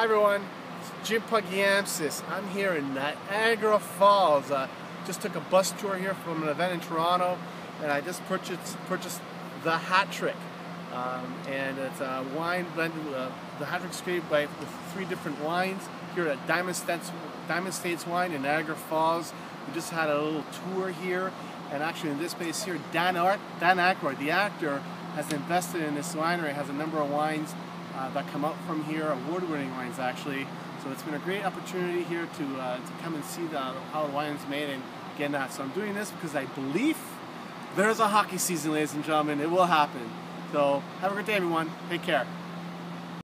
Hi everyone, it's Jim Pagiamtzis. I'm here in Niagara Falls. Uh, just took a bus tour here from an event in Toronto, and I just purchased purchased the Hat Trick, um, and it's a wine blended. Uh, the Hat Trick's created by with three different wines here at Diamond Estates Diamond Estates Wine in Niagara Falls. We just had a little tour here, and actually in this space here, Dan Ar- Dan Aykroyd, the actor, has invested in this winery. Has a number of wines uh, that come up from here, award-winning wines actually. So it's been a great opportunity here to uh, to come and see the, how the wine is made and get that. So I'm doing this because I believe there's a hockey season, ladies and gentlemen. It will happen. So have a great day, everyone. Take care.